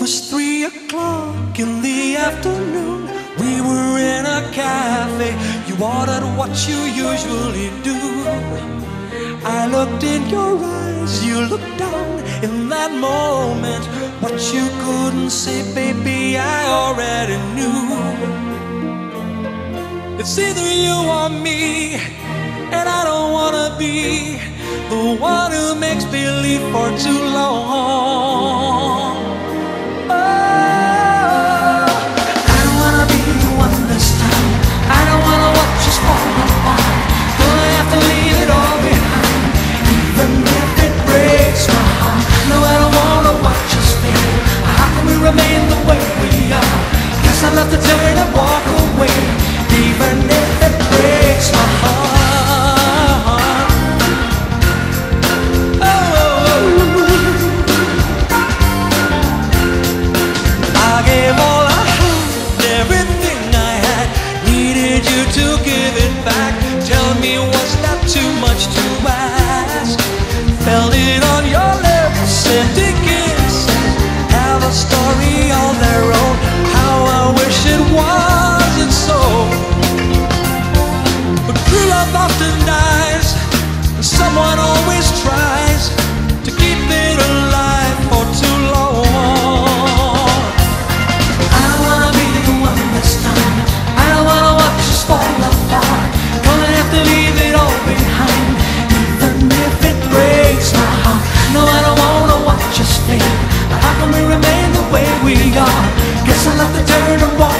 was three o'clock in the afternoon. We were in a cafe. You ordered what you usually do. I looked in your eyes, you looked down in that moment. What you couldn't say, baby, I already knew. It's either you or me, and I don't wanna be the one who makes believe for too long. on. Guess I'll have to turn and walk.